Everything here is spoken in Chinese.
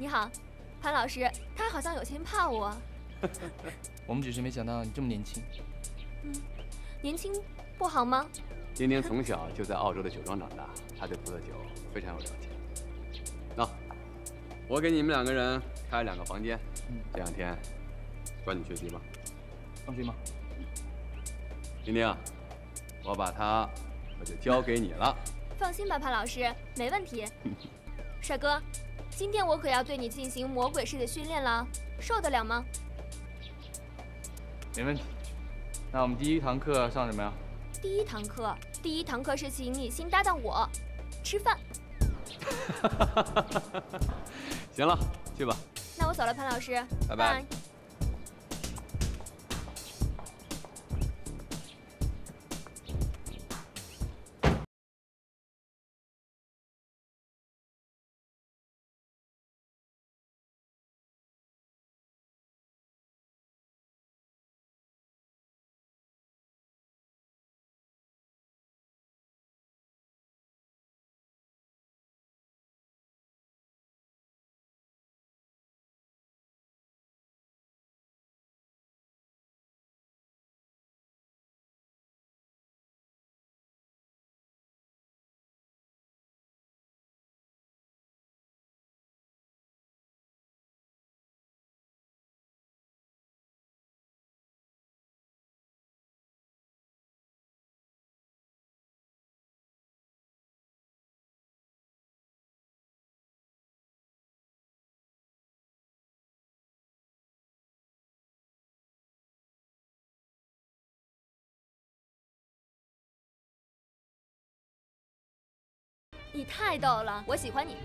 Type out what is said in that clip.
你好，潘老师，他好像有些怕我。我们只是没想到你这么年轻。嗯，年轻不好吗？丁丁从小就在澳洲的酒庄长大，他对葡萄酒非常有了解。那我给你们两个人开两个房间，这两天抓紧学习吧。放心吧。丁丁，我把他我就交给你了。放心吧，潘老师，没问题。帅哥，今天我可要对你进行魔鬼式的训练了，受得了吗？没问题。那我们第一堂课上什么呀？第一堂课，第一堂课是请你新搭档我吃饭。行了，去吧。那我走了，潘老师，拜拜。你太逗了，我喜欢你。